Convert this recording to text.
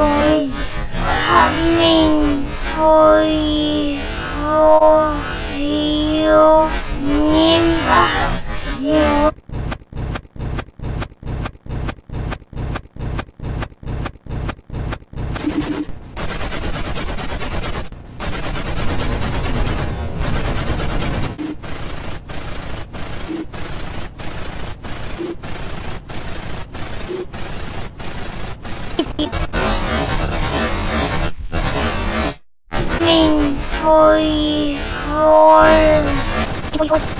boys coming for your reunion. Thank you. Three, three, four.